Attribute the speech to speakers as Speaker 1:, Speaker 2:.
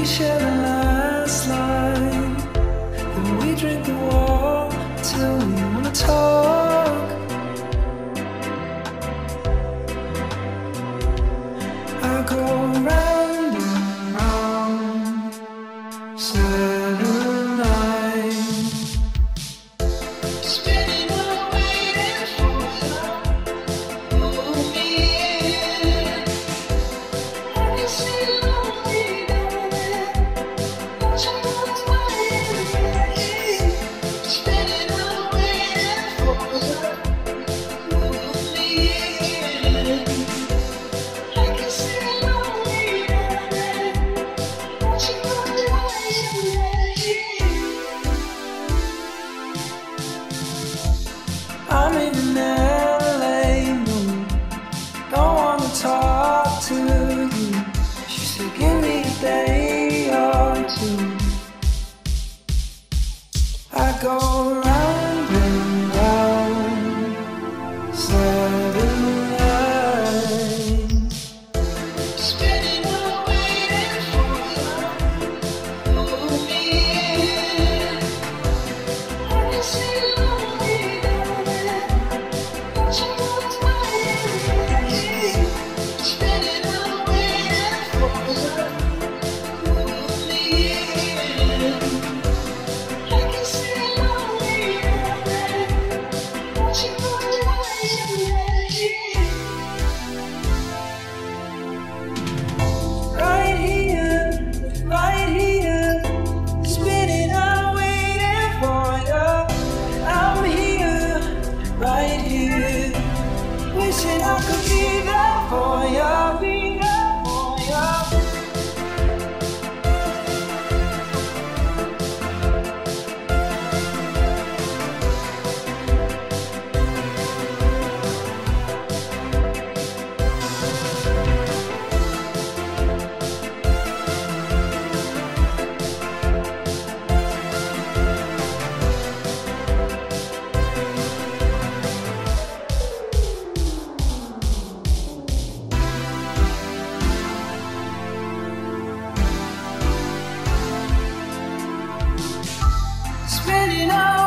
Speaker 1: we share the last line. We drink till we wanna talk. I'm in the net. you know.